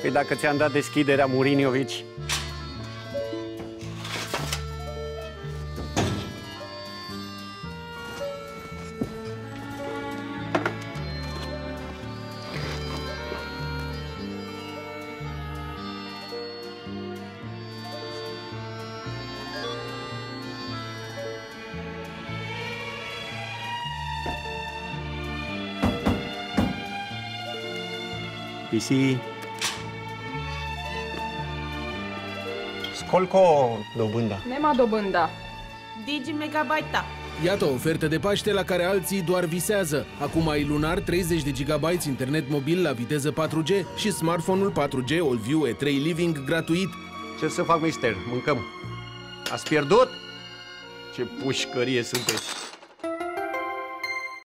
Păi dacă ți-am dat deschiderea Muriniovici, Pisi. Scolco dobânda. Nema dobânda. Digi megabyte Iată o ofertă de Paște la care alții doar visează. Acum ai lunar 30 de GB internet mobil la viteză 4G și smartphone-ul 4G AllView E3 Living gratuit. Ce să fac, mister? Mâncăm. Ați pierdut? Ce pușcărie sunteți!